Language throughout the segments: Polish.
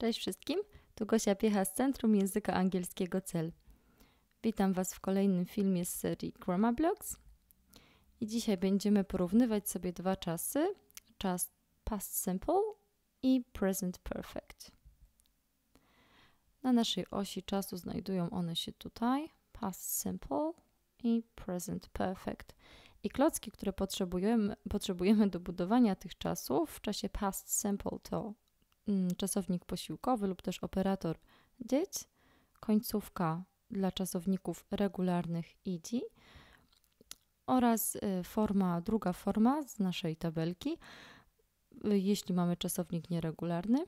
Cześć wszystkim, tu Gosia Piecha z Centrum Języka Angielskiego CEL. Witam Was w kolejnym filmie z serii Grammar Blogs. I dzisiaj będziemy porównywać sobie dwa czasy, czas past simple i present perfect. Na naszej osi czasu znajdują one się tutaj, past simple i present perfect. I klocki, które potrzebujemy, potrzebujemy do budowania tych czasów w czasie past simple to czasownik posiłkowy lub też operator did, końcówka dla czasowników regularnych ed oraz y, forma, druga forma z naszej tabelki, y, jeśli mamy czasownik nieregularny.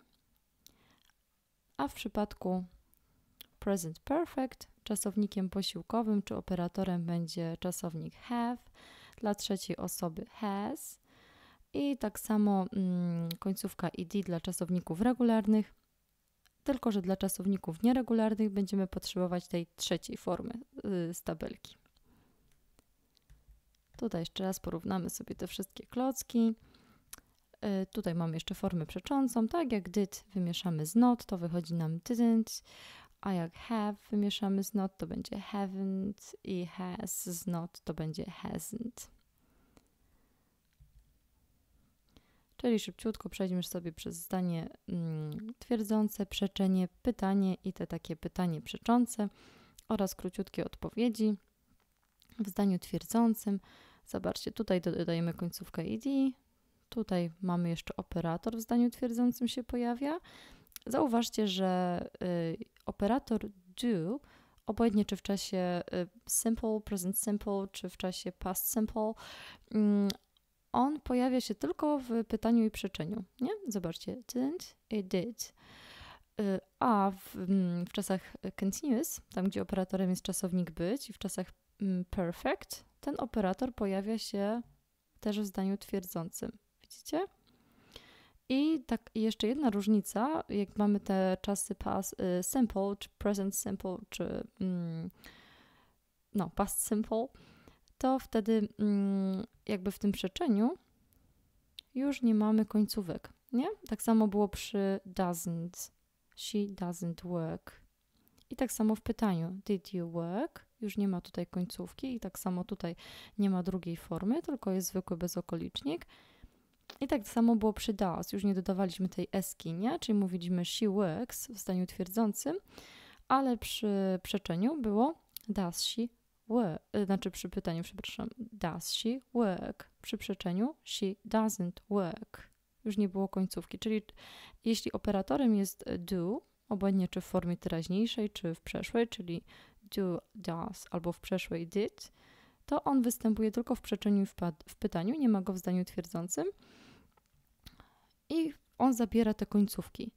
A w przypadku present perfect czasownikiem posiłkowym czy operatorem będzie czasownik have, dla trzeciej osoby has, i tak samo mm, końcówka id dla czasowników regularnych, tylko że dla czasowników nieregularnych będziemy potrzebować tej trzeciej formy yy, z tabelki. Tutaj jeszcze raz porównamy sobie te wszystkie klocki. Yy, tutaj mamy jeszcze formę przeczącą, tak jak did wymieszamy z not, to wychodzi nam didn't, a jak have wymieszamy z not, to będzie haven't i has z not, to będzie hasn't. Czyli szybciutko przejdźmy sobie przez zdanie mm, twierdzące, przeczenie, pytanie i te takie pytanie przeczące oraz króciutkie odpowiedzi. W zdaniu twierdzącym, zobaczcie, tutaj dodajemy końcówkę id, tutaj mamy jeszcze operator w zdaniu twierdzącym się pojawia. Zauważcie, że y, operator do obojętnie czy w czasie y, simple, present simple, czy w czasie past simple, mm, on pojawia się tylko w pytaniu i przeczeniu, nie? Zobaczcie, didn't i did. Y, a w, mm, w, czasach continuous, tam gdzie operatorem jest czasownik być i w czasach mm, perfect, ten operator pojawia się też w zdaniu twierdzącym. Widzicie? I tak jeszcze jedna różnica, jak mamy te czasy past y, simple, czy present simple, czy mm, no, past simple, to wtedy mm, jakby w tym przeczeniu już nie mamy końcówek, nie? Tak samo było przy doesn't, she doesn't work. I tak samo w pytaniu, did you work? Już nie ma tutaj końcówki i tak samo tutaj nie ma drugiej formy, tylko jest zwykły bezokolicznik. I tak samo było przy does, już nie dodawaliśmy tej eski, nie? Czyli mówiliśmy she works w zdaniu twierdzącym, ale przy przeczeniu było does she work, y, znaczy przy pytaniu, przepraszam, does she work? Przy przeczeniu she doesn't work. Już nie było końcówki, czyli jeśli operatorem jest do, obojętnie czy w formie teraźniejszej, czy w przeszłej, czyli do, does albo w przeszłej did, to on występuje tylko w przeczeniu i w, w pytaniu, nie ma go w zdaniu twierdzącym i on zabiera te końcówki.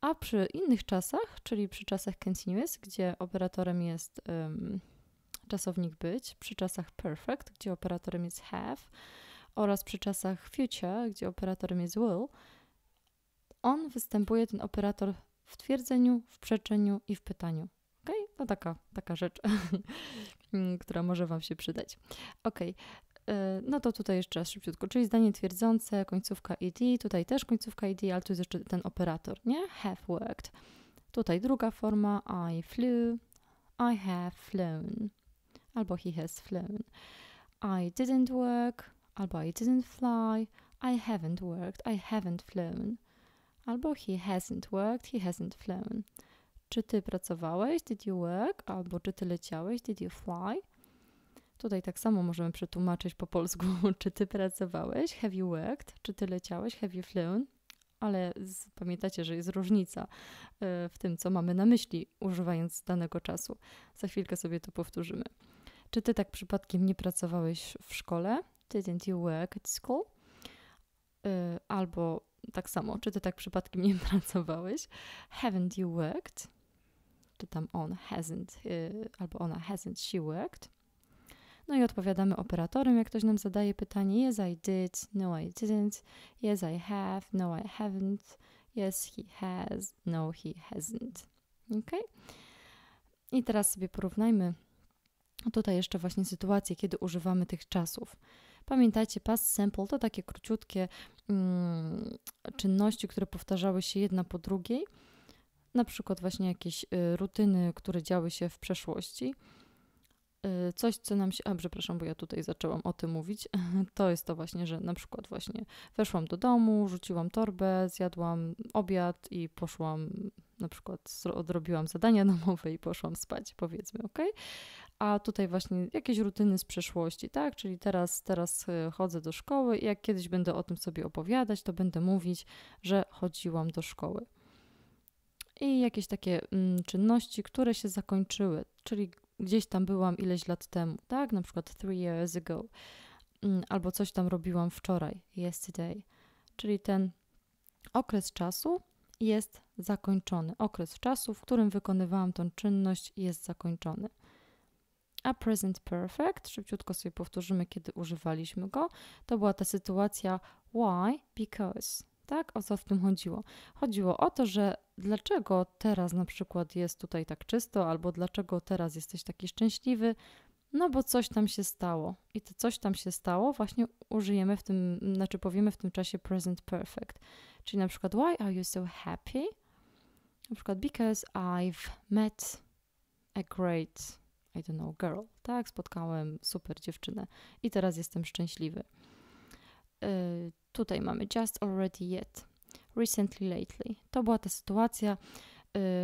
A przy innych czasach, czyli przy czasach continuous, gdzie operatorem jest um, czasownik być, przy czasach perfect, gdzie operatorem jest have, oraz przy czasach future, gdzie operatorem jest will, on występuje, ten operator w twierdzeniu, w przeczeniu i w pytaniu. Ok? No taka, taka rzecz, która może Wam się przydać. Ok. No to tutaj jeszcze raz szybciutko, czyli zdanie twierdzące, końcówka ed, tutaj też końcówka ed, ale tu jest jeszcze ten operator, nie? Have worked. Tutaj druga forma, I flew, I have flown albo he has flown. I didn't work, albo I didn't fly. I haven't worked, I haven't flown. Albo he hasn't worked, he hasn't flown. Czy ty pracowałeś? Did you work? Albo czy ty leciałeś? Did you fly? Tutaj tak samo możemy przetłumaczyć po polsku, czy ty pracowałeś? Have you worked? Czy ty leciałeś? Have you flown? Ale z, pamiętacie, że jest różnica y, w tym, co mamy na myśli, używając danego czasu. Za chwilkę sobie to powtórzymy. Czy ty tak przypadkiem nie pracowałeś w szkole? Didn't you work at school? Yy, albo tak samo, czy ty tak przypadkiem nie pracowałeś? Haven't you worked? Czy tam on hasn't, yy, albo ona hasn't she worked? No i odpowiadamy operatorem, jak ktoś nam zadaje pytanie yes I did, no I didn't, yes I have, no I haven't, yes he has, no he hasn't. Ok? I teraz sobie porównajmy Tutaj jeszcze właśnie sytuacje, kiedy używamy tych czasów. Pamiętajcie, past simple to takie króciutkie mm, czynności, które powtarzały się jedna po drugiej. Na przykład właśnie jakieś y, rutyny, które działy się w przeszłości. Y, coś, co nam się. A, przepraszam, bo ja tutaj zaczęłam o tym mówić. To jest to właśnie, że na przykład właśnie weszłam do domu, rzuciłam torbę, zjadłam obiad i poszłam, na przykład odrobiłam zadania domowe i poszłam spać, powiedzmy, ok? A tutaj właśnie jakieś rutyny z przeszłości, tak? Czyli teraz, teraz y, chodzę do szkoły i jak kiedyś będę o tym sobie opowiadać, to będę mówić, że chodziłam do szkoły. I jakieś takie mm, czynności, które się zakończyły, czyli gdzieś tam byłam ileś lat temu, tak? Na przykład three years ago. Mm, albo coś tam robiłam wczoraj, yesterday. Czyli ten okres czasu jest zakończony. Okres czasu, w którym wykonywałam tą czynność, jest zakończony. A present perfect, szybciutko sobie powtórzymy, kiedy używaliśmy go, to była ta sytuacja why, because. Tak? O co w tym chodziło? Chodziło o to, że dlaczego teraz na przykład jest tutaj tak czysto, albo dlaczego teraz jesteś taki szczęśliwy, no bo coś tam się stało. I to coś tam się stało właśnie użyjemy w tym, znaczy powiemy w tym czasie present perfect. Czyli na przykład why are you so happy? Na przykład because I've met a great, I don't know, girl. Tak, spotkałem super dziewczynę i teraz jestem szczęśliwy. Yy, tutaj mamy just already yet recently, lately. To była ta sytuacja, y,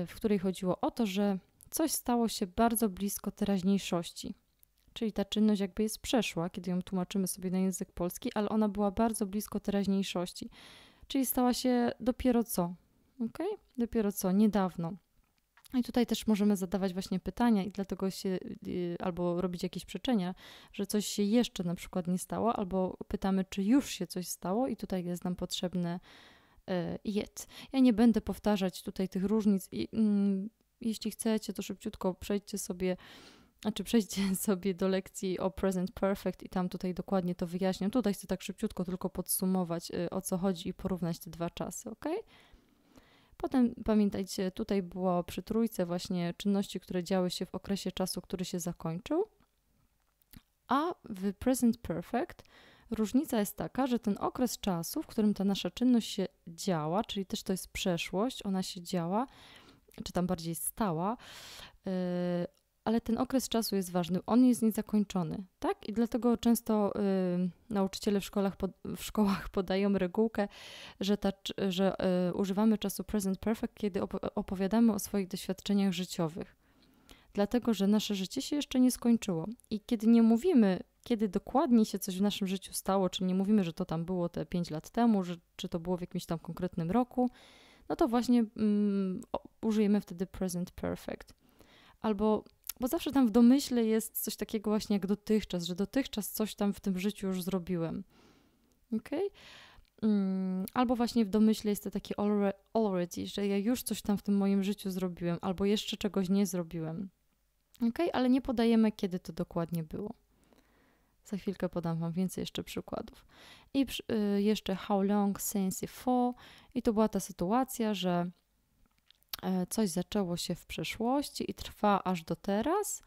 w której chodziło o to, że coś stało się bardzo blisko teraźniejszości. Czyli ta czynność jakby jest przeszła, kiedy ją tłumaczymy sobie na język polski, ale ona była bardzo blisko teraźniejszości. Czyli stała się dopiero co. Ok? Dopiero co, niedawno. I tutaj też możemy zadawać właśnie pytania i dlatego się y, albo robić jakieś przeczenia, że coś się jeszcze na przykład nie stało, albo pytamy, czy już się coś stało i tutaj jest nam potrzebne yet. Ja nie będę powtarzać tutaj tych różnic i mm, jeśli chcecie, to szybciutko przejdźcie sobie znaczy przejdźcie sobie do lekcji o present perfect i tam tutaj dokładnie to wyjaśniam. Tutaj chcę tak szybciutko tylko podsumować y, o co chodzi i porównać te dwa czasy, ok? Potem pamiętajcie, tutaj było przy trójce właśnie czynności, które działy się w okresie czasu, który się zakończył. A w present perfect Różnica jest taka, że ten okres czasu, w którym ta nasza czynność się działa, czyli też to jest przeszłość, ona się działa, czy tam bardziej stała, yy, ale ten okres czasu jest ważny, on jest niezakończony, tak? I dlatego często y, nauczyciele w szkołach, pod, w szkołach podają regułkę, że, ta, że y, używamy czasu present perfect, kiedy opowiadamy o swoich doświadczeniach życiowych. Dlatego, że nasze życie się jeszcze nie skończyło. I kiedy nie mówimy kiedy dokładnie się coś w naszym życiu stało, czyli nie mówimy, że to tam było te 5 lat temu, że, czy to było w jakimś tam konkretnym roku, no to właśnie mm, użyjemy wtedy present perfect. Albo, bo zawsze tam w domyśle jest coś takiego właśnie jak dotychczas, że dotychczas coś tam w tym życiu już zrobiłem. Ok? Mm, albo właśnie w domyśle jest to takie already, że ja już coś tam w tym moim życiu zrobiłem, albo jeszcze czegoś nie zrobiłem. Ok? Ale nie podajemy, kiedy to dokładnie było. Za chwilkę podam Wam więcej jeszcze przykładów. I y, jeszcze how long since for. I to była ta sytuacja, że coś zaczęło się w przeszłości i trwa aż do teraz.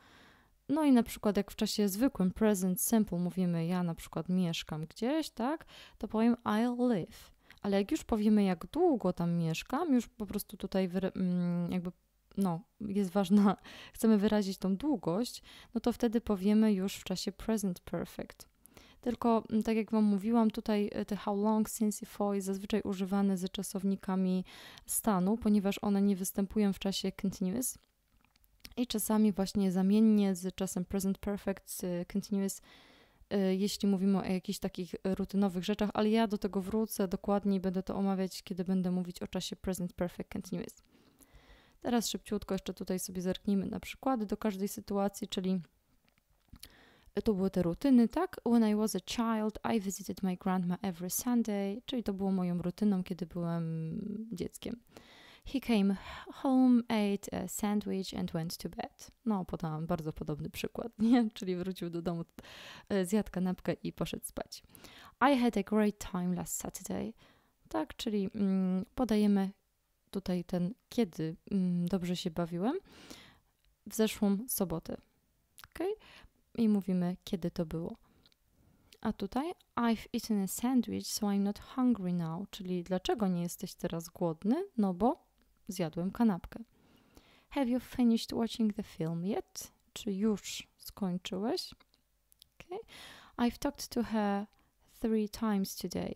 No i na przykład jak w czasie zwykłym present simple mówimy ja na przykład mieszkam gdzieś, tak, to powiem I'll live. Ale jak już powiemy jak długo tam mieszkam, już po prostu tutaj mm, jakby no, jest ważna, chcemy wyrazić tą długość, no to wtedy powiemy już w czasie present perfect. Tylko, mm, tak jak Wam mówiłam, tutaj e, te how long since for jest zazwyczaj używane z czasownikami stanu, ponieważ one nie występują w czasie continuous. I czasami właśnie zamiennie z czasem present perfect, continuous, e, jeśli mówimy o jakichś takich rutynowych rzeczach, ale ja do tego wrócę dokładniej, będę to omawiać, kiedy będę mówić o czasie present perfect continuous. Teraz szybciutko jeszcze tutaj sobie zerknijmy na przykłady do każdej sytuacji, czyli to były te rutyny, tak? When I was a child, I visited my grandma every Sunday, czyli to było moją rutyną, kiedy byłem dzieckiem. He came home, ate a sandwich and went to bed. No, podałam bardzo podobny przykład, nie? Czyli wrócił do domu, e, zjadł kanapkę i poszedł spać. I had a great time last Saturday. Tak, czyli mm, podajemy tutaj ten, kiedy mm, dobrze się bawiłem, w zeszłą sobotę. ok? I mówimy, kiedy to było. A tutaj I've eaten a sandwich, so I'm not hungry now. Czyli dlaczego nie jesteś teraz głodny? No bo zjadłem kanapkę. Have you finished watching the film yet? Czy już skończyłeś? Okay. I've talked to her three times today.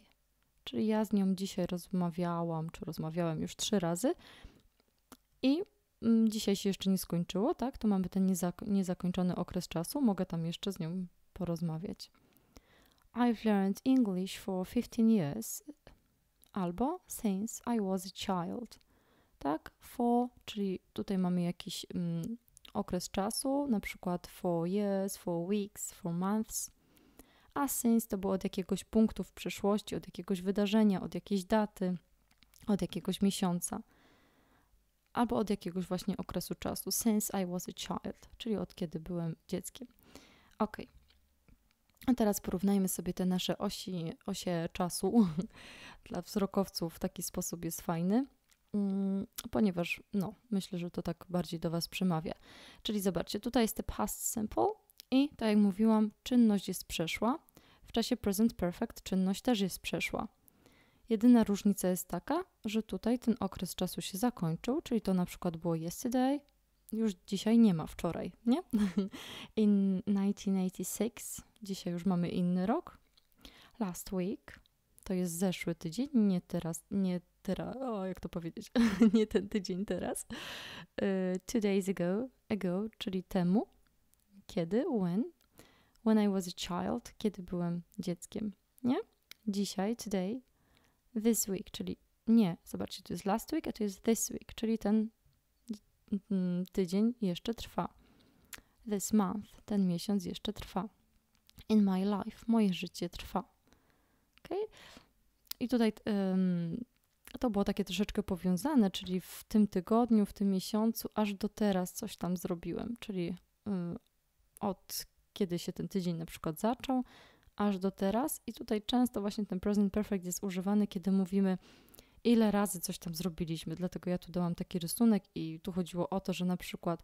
Czyli ja z nią dzisiaj rozmawiałam, czy rozmawiałem już trzy razy i dzisiaj się jeszcze nie skończyło, tak? To mamy ten niezako niezakończony okres czasu. Mogę tam jeszcze z nią porozmawiać. I've learned English for 15 years. Albo since I was a child. Tak? For, czyli tutaj mamy jakiś mm, okres czasu, na przykład for years, for weeks, for months. A since to było od jakiegoś punktu w przyszłości, od jakiegoś wydarzenia, od jakiejś daty, od jakiegoś miesiąca albo od jakiegoś właśnie okresu czasu. Since I was a child, czyli od kiedy byłem dzieckiem. Ok. A teraz porównajmy sobie te nasze osi, osie czasu. Dla wzrokowców w taki sposób jest fajny, mm, ponieważ no, myślę, że to tak bardziej do Was przemawia. Czyli zobaczcie, tutaj jest the past simple i tak jak mówiłam, czynność jest przeszła. W czasie present perfect czynność też jest przeszła. Jedyna różnica jest taka, że tutaj ten okres czasu się zakończył, czyli to na przykład było yesterday, już dzisiaj nie ma wczoraj, nie? In 1986, dzisiaj już mamy inny rok. Last week, to jest zeszły tydzień, nie teraz, nie teraz, o jak to powiedzieć, nie ten tydzień teraz. Uh, two days ago, ago, czyli temu. Kiedy? When? When I was a child, kiedy byłem dzieckiem, nie? Dzisiaj, today, this week, czyli nie, zobaczcie, to jest last week, a to jest this week, czyli ten mm, tydzień jeszcze trwa. This month, ten miesiąc jeszcze trwa. In my life, moje życie trwa. Okay? I tutaj um, to było takie troszeczkę powiązane, czyli w tym tygodniu, w tym miesiącu, aż do teraz coś tam zrobiłem, czyli um, od kiedy się ten tydzień na przykład zaczął, aż do teraz. I tutaj często właśnie ten present perfect jest używany, kiedy mówimy, ile razy coś tam zrobiliśmy. Dlatego ja tu dałam taki rysunek i tu chodziło o to, że na przykład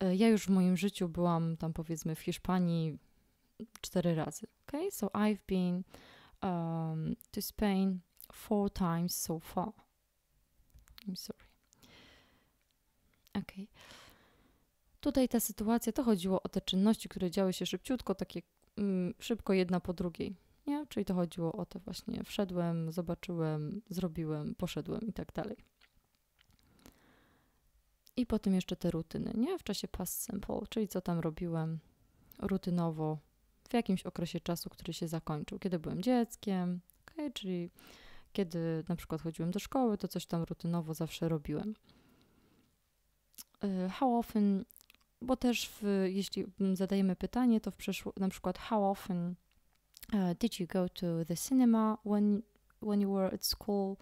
e, ja już w moim życiu byłam tam powiedzmy w Hiszpanii cztery razy. Okay? So I've been um, to Spain four times so far. I'm sorry. Okay. Tutaj ta sytuacja to chodziło o te czynności, które działy się szybciutko, takie szybko jedna po drugiej. Nie? Czyli to chodziło o to właśnie wszedłem, zobaczyłem, zrobiłem, poszedłem i tak dalej. I potem jeszcze te rutyny, nie? W czasie past simple, czyli co tam robiłem rutynowo w jakimś okresie czasu, który się zakończył. Kiedy byłem dzieckiem, okay? czyli kiedy na przykład chodziłem do szkoły, to coś tam rutynowo zawsze robiłem. Y, how often bo też w, jeśli zadajemy pytanie, to w przyszło, na przykład how often uh, did you go to the cinema when, when you were at school?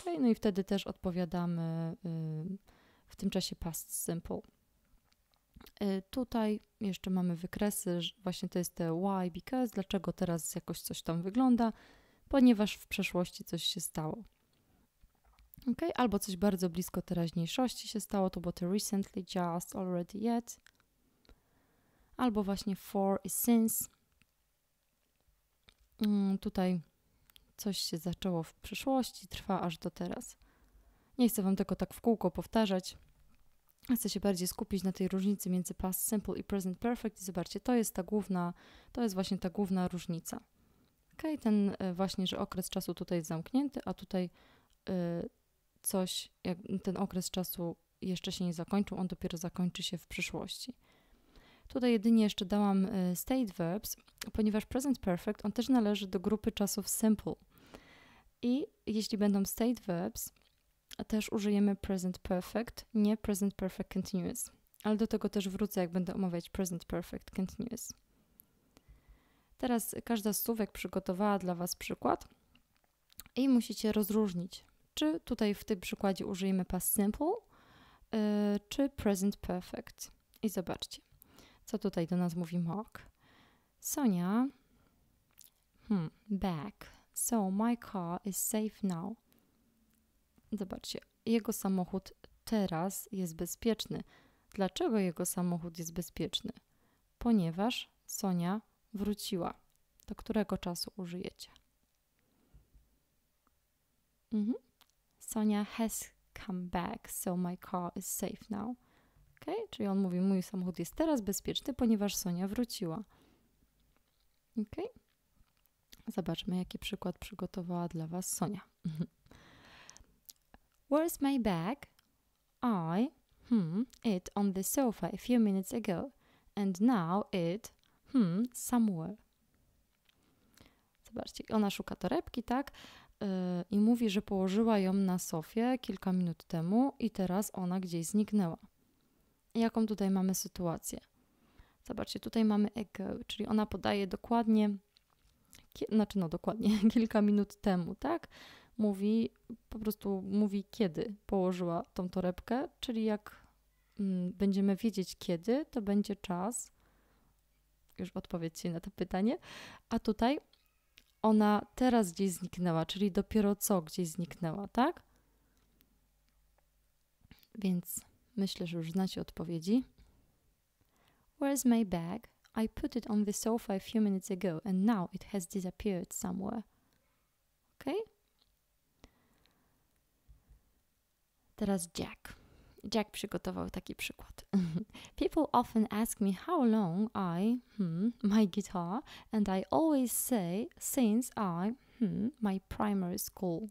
Okay, no i wtedy też odpowiadamy y, w tym czasie past simple. Y, tutaj jeszcze mamy wykresy, właśnie to jest te why, because, dlaczego teraz jakoś coś tam wygląda, ponieważ w przeszłości coś się stało. Okay? Albo coś bardzo blisko teraźniejszości się stało, to było to recently, just, already, yet. Albo właśnie for i since. Mm, tutaj coś się zaczęło w przeszłości, trwa aż do teraz. Nie chcę Wam tego tak w kółko powtarzać. Chcę się bardziej skupić na tej różnicy między past simple i present perfect i zobaczcie, to jest ta główna, to jest właśnie ta główna różnica. Ok, ten e, właśnie, że okres czasu tutaj jest zamknięty, a tutaj y, coś, jak ten okres czasu jeszcze się nie zakończył, on dopiero zakończy się w przyszłości. Tutaj jedynie jeszcze dałam y, state verbs, ponieważ present perfect on też należy do grupy czasów simple. I jeśli będą state verbs, też użyjemy present perfect, nie present perfect continuous. Ale do tego też wrócę, jak będę omawiać present perfect continuous. Teraz każda z słówek przygotowała dla Was przykład i musicie rozróżnić czy tutaj w tym przykładzie użyjemy past simple, yy, czy present perfect. I zobaczcie, co tutaj do nas mówi Mark. Sonia, hmm, back. So my car is safe now. Zobaczcie, jego samochód teraz jest bezpieczny. Dlaczego jego samochód jest bezpieczny? Ponieważ Sonia wróciła. Do którego czasu użyjecie? Mhm. Sonia has come back, so my car is safe now. Ok, czyli on mówi, mój samochód jest teraz bezpieczny, ponieważ Sonia wróciła. Ok. Zobaczmy, jaki przykład przygotowała dla Was Sonia. Where's my bag? I, hmm, it on the sofa a few minutes ago, and now it, hmm, somewhere. Zobaczcie, ona szuka torebki, tak? Yy, I mówi, że położyła ją na sofie kilka minut temu i teraz ona gdzieś zniknęła. Jaką tutaj mamy sytuację? Zobaczcie, tutaj mamy ago, czyli ona podaje dokładnie, znaczy no dokładnie, kilka minut temu, tak? Mówi, po prostu mówi kiedy położyła tą torebkę, czyli jak mm, będziemy wiedzieć kiedy, to będzie czas, już odpowiedźcie na to pytanie, a tutaj ona teraz gdzieś zniknęła, czyli dopiero co gdzieś zniknęła, tak? Więc myślę, że już znacie odpowiedzi. Where's my bag? I put it on the sofa a few minutes ago and now it has disappeared somewhere. Ok? Teraz Jack. Jack przygotował taki przykład. People often ask me how long I, hmm, my guitar, and I always say since I, hmm, my primary school.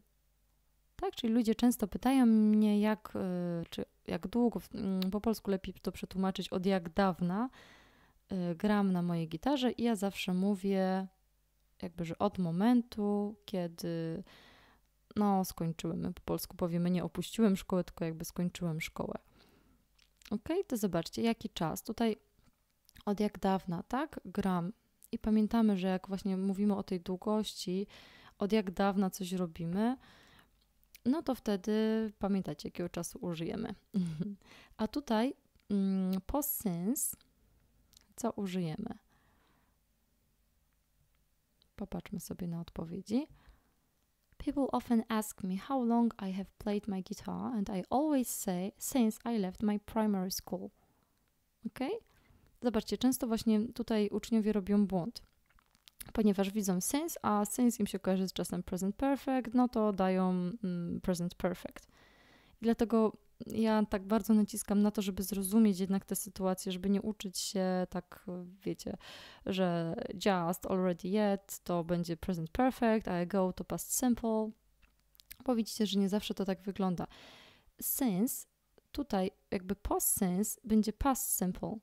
Tak, czyli ludzie często pytają mnie, jak, y, czy jak długo, mm, po polsku lepiej to przetłumaczyć, od jak dawna y, gram na mojej gitarze i ja zawsze mówię, jakby, że od momentu, kiedy no, skończyłem. My po polsku powiemy, nie opuściłem szkoły, tylko jakby skończyłem szkołę. Ok, to zobaczcie, jaki czas. Tutaj od jak dawna, tak, gram. I pamiętamy, że jak właśnie mówimy o tej długości, od jak dawna coś robimy, no to wtedy pamiętacie, jakiego czasu użyjemy. A tutaj mm, po since, co użyjemy? Popatrzmy sobie na odpowiedzi. People often ask me how long I have played my guitar, and I always say since I left my primary school. Ok? Zobaczcie, często właśnie tutaj uczniowie robią błąd, ponieważ widzą since, a since im się kojarzy z czasem present perfect, no to dają mm, present perfect. I dlatego ja tak bardzo naciskam na to, żeby zrozumieć jednak tę sytuację, żeby nie uczyć się tak, wiecie, że just, already yet to będzie present perfect, a go to past simple. Bo widzicie, że nie zawsze to tak wygląda. Since, tutaj jakby post since będzie past simple.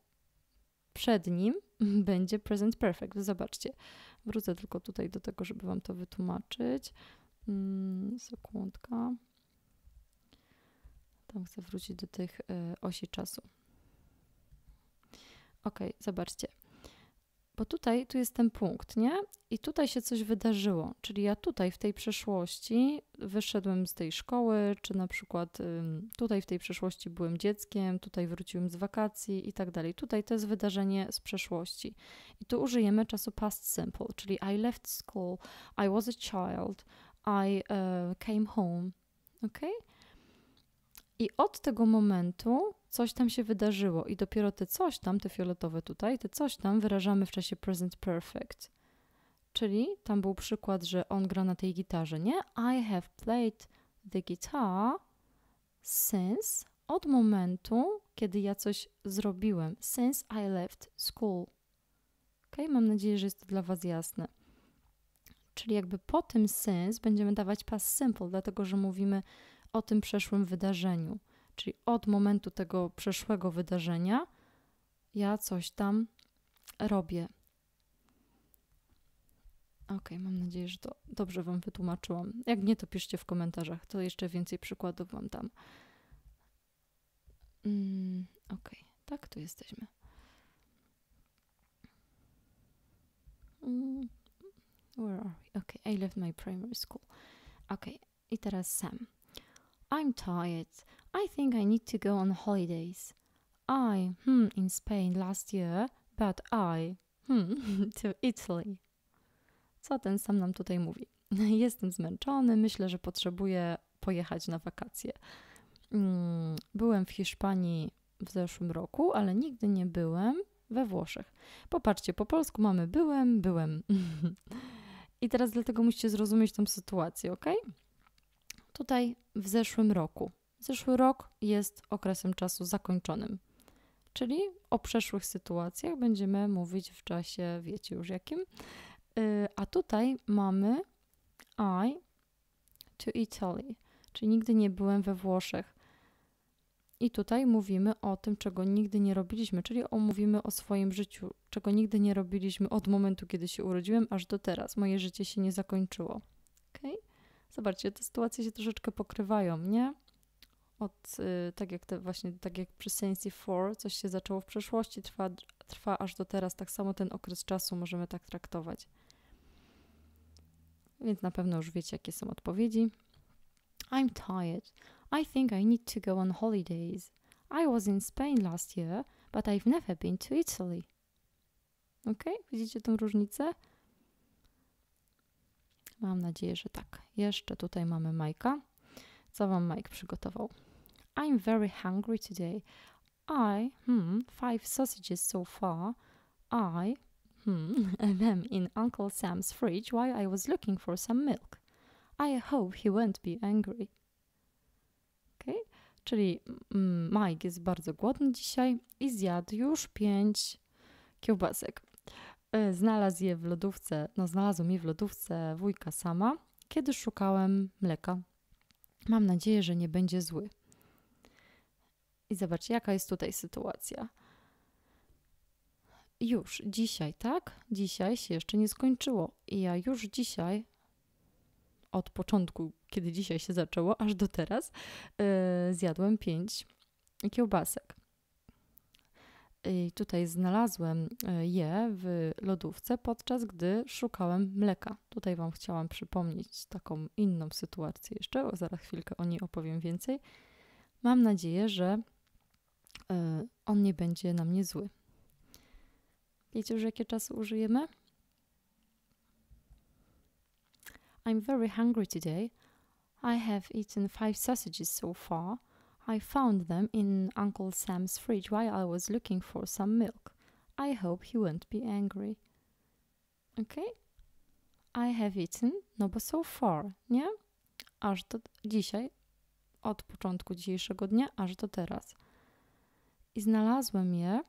Przed nim będzie present perfect. Zobaczcie. Wrócę tylko tutaj do tego, żeby wam to wytłumaczyć. Mm, sekundka. Tam chcę wrócić do tych y, osi czasu. Ok, zobaczcie. Bo tutaj, tu jest ten punkt, nie? I tutaj się coś wydarzyło. Czyli ja tutaj w tej przeszłości wyszedłem z tej szkoły, czy na przykład tutaj w tej przeszłości byłem dzieckiem, tutaj wróciłem z wakacji i tak dalej. Tutaj to jest wydarzenie z przeszłości. I tu użyjemy czasu past simple, czyli I left school, I was a child, I uh, came home. Okay? I od tego momentu coś tam się wydarzyło, i dopiero te coś tam, te fioletowe tutaj, te coś tam wyrażamy w czasie present perfect. Czyli tam był przykład, że on gra na tej gitarze, nie? I have played the guitar since od momentu, kiedy ja coś zrobiłem. Since I left school. Ok, mam nadzieję, że jest to dla Was jasne. Czyli jakby po tym since będziemy dawać past simple, dlatego że mówimy o tym przeszłym wydarzeniu. Czyli od momentu tego przeszłego wydarzenia ja coś tam robię. Ok, mam nadzieję, że to dobrze Wam wytłumaczyłam. Jak nie, to piszcie w komentarzach, to jeszcze więcej przykładów Wam dam. Mm, ok, tak, tu jesteśmy. Mm, where are we? Ok, I left my primary school. Ok, i teraz Sam. I'm tired. I think I need to go on holidays. I, hmm, in Spain last year, but I, hmm, to Italy. Co ten sam nam tutaj mówi? Jestem zmęczony, myślę, że potrzebuję pojechać na wakacje. Mm, byłem w Hiszpanii w zeszłym roku, ale nigdy nie byłem we Włoszech. Popatrzcie, po polsku mamy byłem, byłem. I teraz dlatego musicie zrozumieć tą sytuację, ok? Tutaj w zeszłym roku. Zeszły rok jest okresem czasu zakończonym. Czyli o przeszłych sytuacjach będziemy mówić w czasie, wiecie już jakim. Y, a tutaj mamy I to Italy, czyli nigdy nie byłem we Włoszech. I tutaj mówimy o tym, czego nigdy nie robiliśmy, czyli omówimy o swoim życiu, czego nigdy nie robiliśmy od momentu, kiedy się urodziłem, aż do teraz. Moje życie się nie zakończyło. Okay? Zobaczcie, te sytuacje się troszeczkę pokrywają, nie? Od, y, tak jak te właśnie, tak jak przy Sensi 4, coś się zaczęło w przeszłości, trwa, trwa aż do teraz, tak samo ten okres czasu możemy tak traktować. Więc na pewno już wiecie, jakie są odpowiedzi. I'm tired. I think I need to go on holidays. I was in Spain last year, but I've never been to Italy. Ok? Widzicie tę różnicę? Mam nadzieję, że tak. Jeszcze tutaj mamy Majka. Co wam Mike przygotował? I'm very hungry today. I, hmm, five sausages so far. I, hmm, them in Uncle Sam's fridge while I was looking for some milk. I hope he won't be angry. Okay? Czyli mm, Mike jest bardzo głodny dzisiaj i zjadł już pięć kiełbasek. E, znalazł je w lodówce, no znalazł je w lodówce wujka sama, kiedy szukałem mleka. Mam nadzieję, że nie będzie zły. I zobaczcie, jaka jest tutaj sytuacja. Już dzisiaj, tak? Dzisiaj się jeszcze nie skończyło. I ja już dzisiaj, od początku, kiedy dzisiaj się zaczęło, aż do teraz, yy, zjadłem pięć kiełbasek. I tutaj znalazłem e, je w lodówce, podczas gdy szukałem mleka. Tutaj Wam chciałam przypomnieć taką inną sytuację jeszcze, o, zaraz chwilkę o niej opowiem więcej. Mam nadzieję, że y, on nie będzie na mnie zły. Wiecie już, jakie czasy użyjemy? I'm very hungry today. I have eaten five sausages so far. I found them in Uncle Sam's fridge while I was looking for some milk. I hope he won't be angry. Okay? I have eaten, no bo so far, nie? Aż do dzisiaj, od początku dzisiejszego dnia, aż do teraz. I znalazłem je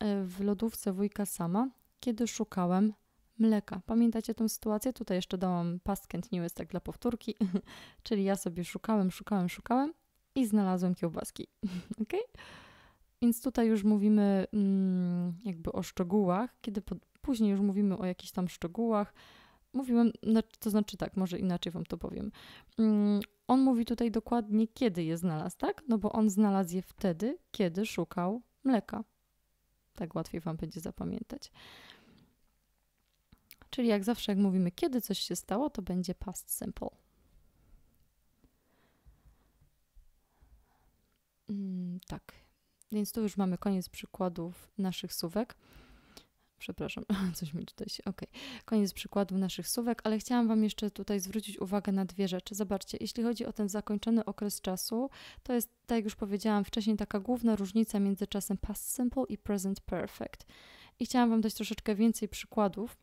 e, w lodówce wujka sama, kiedy szukałem mleka. Pamiętacie tę sytuację? Tutaj jeszcze dałam past continuous tak dla powtórki, czyli ja sobie szukałem, szukałem, szukałem i znalazłem kiełbaski. ok? Więc tutaj już mówimy mm, jakby o szczegółach, kiedy po, później już mówimy o jakichś tam szczegółach. Mówiłem, to znaczy tak, może inaczej wam to powiem. Mm, on mówi tutaj dokładnie, kiedy je znalazł, tak? No bo on znalazł je wtedy, kiedy szukał mleka. Tak łatwiej wam będzie zapamiętać. Czyli jak zawsze, jak mówimy, kiedy coś się stało, to będzie past simple. Tak, więc tu już mamy koniec przykładów naszych słówek. Przepraszam, coś mi tutaj się. Ok, koniec przykładów naszych słówek, ale chciałam Wam jeszcze tutaj zwrócić uwagę na dwie rzeczy. Zobaczcie, jeśli chodzi o ten zakończony okres czasu, to jest, tak jak już powiedziałam wcześniej, taka główna różnica między czasem past simple i present perfect. I chciałam Wam dać troszeczkę więcej przykładów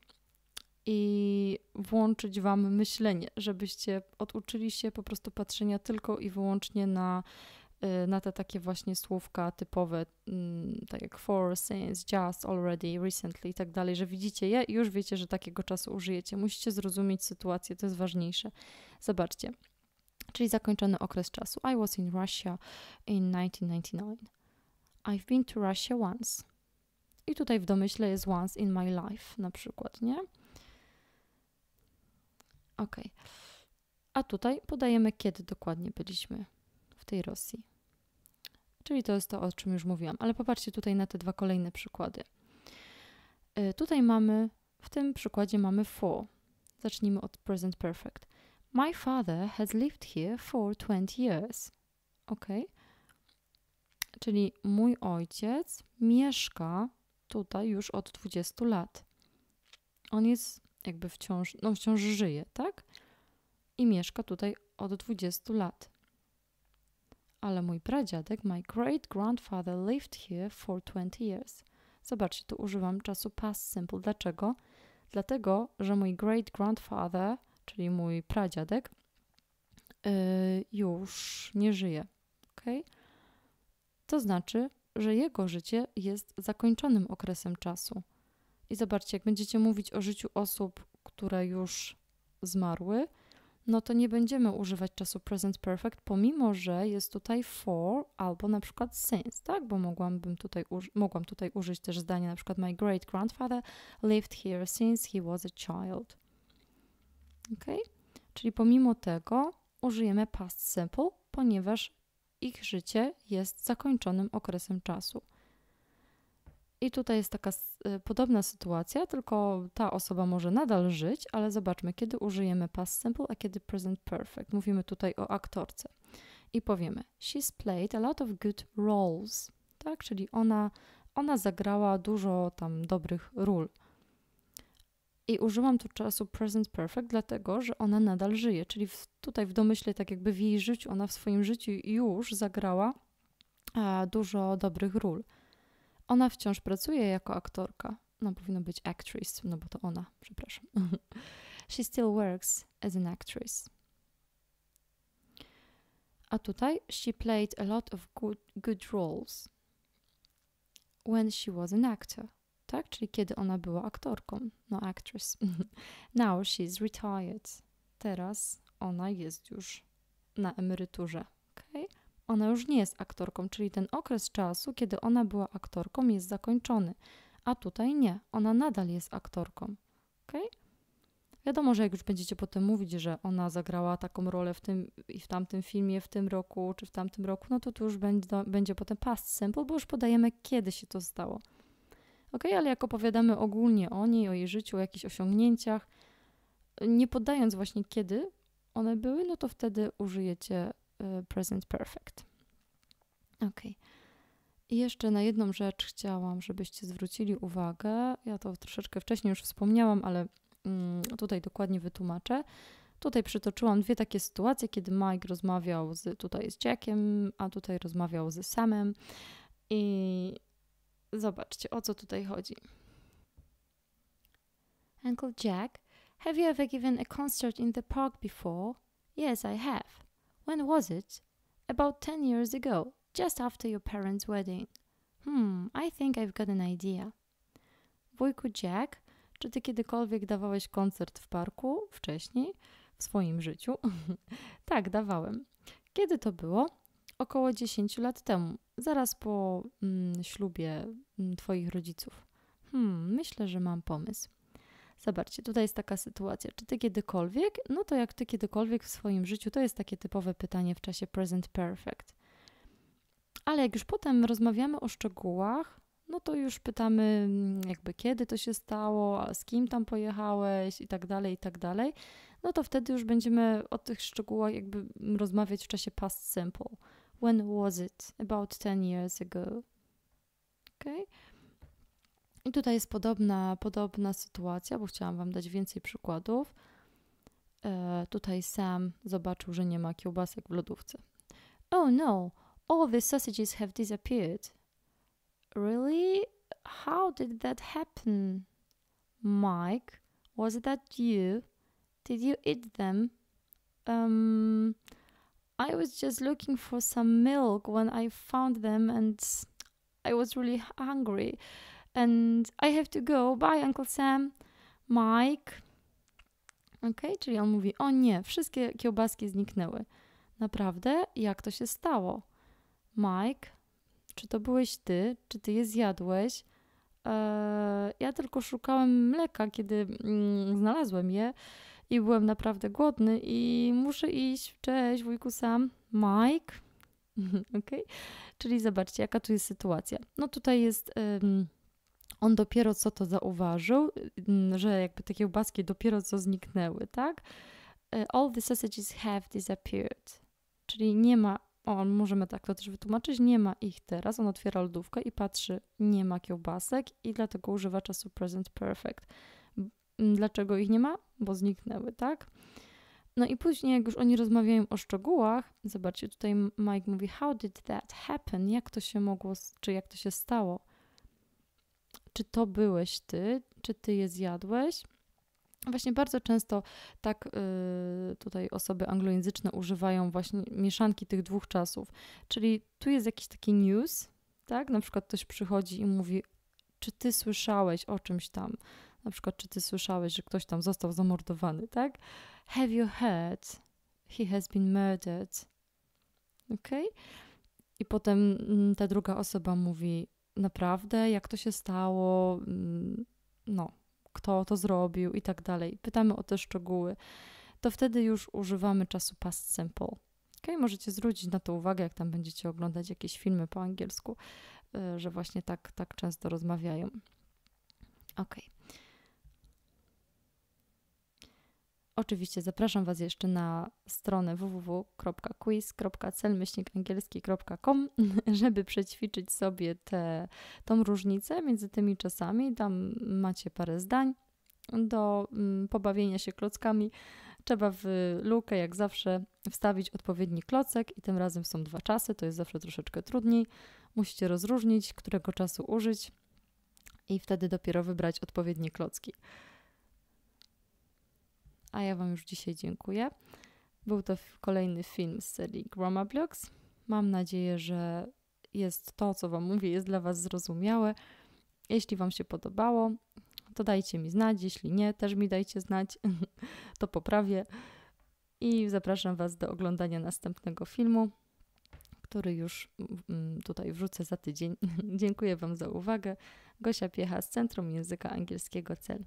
i włączyć Wam myślenie, żebyście oduczyli się po prostu patrzenia tylko i wyłącznie na na te takie właśnie słówka typowe, mm, tak jak for, since, just, already, recently i tak dalej, że widzicie je i już wiecie, że takiego czasu użyjecie. Musicie zrozumieć sytuację, to jest ważniejsze. Zobaczcie. Czyli zakończony okres czasu. I was in Russia in 1999. I've been to Russia once. I tutaj w domyśle jest once in my life na przykład, nie? Ok. A tutaj podajemy, kiedy dokładnie byliśmy tej Rosji. Czyli to jest to, o czym już mówiłam. Ale popatrzcie tutaj na te dwa kolejne przykłady. Y, tutaj mamy, w tym przykładzie mamy for. Zacznijmy od present perfect. My father has lived here for 20 years. Ok? Czyli mój ojciec mieszka tutaj już od 20 lat. On jest jakby wciąż, no wciąż żyje, tak? I mieszka tutaj od 20 lat ale mój pradziadek, my great grandfather lived here for 20 years. Zobaczcie, tu używam czasu past simple. Dlaczego? Dlatego, że mój great grandfather, czyli mój pradziadek, yy, już nie żyje. Okay? To znaczy, że jego życie jest zakończonym okresem czasu. I zobaczcie, jak będziecie mówić o życiu osób, które już zmarły, no to nie będziemy używać czasu present perfect, pomimo że jest tutaj for albo na przykład since, tak? Bo mogłabym tutaj, mogłam tutaj użyć też zdania na przykład my great grandfather lived here since he was a child. Ok? Czyli pomimo tego użyjemy past simple, ponieważ ich życie jest zakończonym okresem czasu. I tutaj jest taka y, podobna sytuacja, tylko ta osoba może nadal żyć, ale zobaczmy, kiedy użyjemy past simple, a kiedy present perfect. Mówimy tutaj o aktorce. I powiemy, she's played a lot of good roles, tak? Czyli ona, ona zagrała dużo tam dobrych ról. I użyłam tu czasu present perfect, dlatego że ona nadal żyje, czyli w, tutaj w domyśle, tak jakby w jej życiu, ona w swoim życiu już zagrała a, dużo dobrych ról. Ona wciąż pracuje jako aktorka. No, powinno być actress, no bo to ona, przepraszam. She still works as an actress. A tutaj, she played a lot of good, good roles when she was an actor. Tak? Czyli kiedy ona była aktorką, no actress. Now she's retired. Teraz ona jest już na emeryturze. Okay? Ona już nie jest aktorką, czyli ten okres czasu, kiedy ona była aktorką, jest zakończony. A tutaj nie, ona nadal jest aktorką. ok? Wiadomo, że jak już będziecie potem mówić, że ona zagrała taką rolę w tym i w tamtym filmie w tym roku, czy w tamtym roku, no to tu już będzie, będzie potem past simple, bo już podajemy, kiedy się to stało. Ok, ale jak opowiadamy ogólnie o niej, o jej życiu, o jakichś osiągnięciach, nie podając właśnie kiedy one były, no to wtedy użyjecie present perfect. Ok. I jeszcze na jedną rzecz chciałam, żebyście zwrócili uwagę. Ja to troszeczkę wcześniej już wspomniałam, ale mm, tutaj dokładnie wytłumaczę. Tutaj przytoczyłam dwie takie sytuacje, kiedy Mike rozmawiał z, tutaj z Jackiem, a tutaj rozmawiał z Samem. I zobaczcie, o co tutaj chodzi. Uncle Jack, have you ever given a concert in the park before? Yes, I have. When was it? About ten years ago, just after your parents' wedding. Hmm, I think I've got an idea. Wujku Jack, czy ty kiedykolwiek dawałeś koncert w parku wcześniej w swoim życiu? tak, dawałem. Kiedy to było? Około 10 lat temu, zaraz po mm, ślubie mm, twoich rodziców. Hmm, myślę, że mam pomysł. Zobaczcie, tutaj jest taka sytuacja. Czy ty kiedykolwiek? No to jak ty kiedykolwiek w swoim życiu, to jest takie typowe pytanie w czasie present perfect. Ale jak już potem rozmawiamy o szczegółach, no to już pytamy mm, jakby kiedy to się stało, z kim tam pojechałeś i tak dalej, i tak dalej. No to wtedy już będziemy o tych szczegółach jakby rozmawiać w czasie past simple. When was it? About 10 years ago. Okay? I tutaj jest podobna, podobna sytuacja, bo chciałam Wam dać więcej przykładów. E, tutaj Sam zobaczył, że nie ma kiełbasek w lodówce. Oh no, all the sausages have disappeared. Really? How did that happen? Mike, was that you? Did you eat them? Um, I was just looking for some milk when I found them and I was really hungry. And I have to go. Bye, Uncle Sam. Mike. Ok, czyli on mówi: O nie, wszystkie kiełbaski zniknęły. Naprawdę? Jak to się stało? Mike, czy to byłeś ty? Czy ty je zjadłeś? Eee, ja tylko szukałem mleka, kiedy mm, znalazłem je i byłem naprawdę głodny i muszę iść. Cześć, wujku Sam. Mike. ok, czyli zobaczcie, jaka tu jest sytuacja. No tutaj jest. Um, on dopiero co to zauważył, mm, że jakby te kiełbaski dopiero co zniknęły, tak? E, all the sausages have disappeared. Czyli nie ma, o, możemy tak to też wytłumaczyć, nie ma ich teraz. On otwiera lodówkę i patrzy, nie ma kiełbasek i dlatego używa czasu present perfect. Dlaczego ich nie ma? Bo zniknęły, tak? No i później, jak już oni rozmawiają o szczegółach, zobaczcie, tutaj Mike mówi, how did that happen? Jak to się mogło, czy jak to się stało? Czy to byłeś ty, czy ty je zjadłeś. Właśnie bardzo często tak y, tutaj osoby anglojęzyczne używają właśnie mieszanki tych dwóch czasów. Czyli tu jest jakiś taki news, tak? Na przykład ktoś przychodzi i mówi, czy ty słyszałeś o czymś tam? Na przykład, czy ty słyszałeś, że ktoś tam został zamordowany, tak? Have you heard? He has been murdered. Ok? I potem mm, ta druga osoba mówi, naprawdę, jak to się stało? Mm, no, kto to zrobił i tak dalej. Pytamy o te szczegóły. To wtedy już używamy czasu past simple. Ok, możecie zwrócić na to uwagę, jak tam będziecie oglądać jakieś filmy po angielsku, y, że właśnie tak, tak często rozmawiają. Ok. Oczywiście zapraszam Was jeszcze na stronę www.quiz.celmyślnikangielski.com, żeby przećwiczyć sobie te, tą różnicę między tymi czasami. Tam macie parę zdań do mm, pobawienia się klockami. Trzeba w lukę, jak zawsze, wstawić odpowiedni klocek i tym razem są dwa czasy, to jest zawsze troszeczkę trudniej. Musicie rozróżnić, którego czasu użyć i wtedy dopiero wybrać odpowiednie klocki. A ja Wam już dzisiaj dziękuję. Był to kolejny film z serii Groma Blocks. Mam nadzieję, że jest to, co Wam mówię, jest dla Was zrozumiałe. Jeśli Wam się podobało, to dajcie mi znać. Jeśli nie, też mi dajcie znać, to poprawię. I zapraszam Was do oglądania następnego filmu, który już mm, tutaj wrzucę za tydzień. Dziękuję Wam za uwagę. Gosia Piecha z Centrum Języka Angielskiego CEL.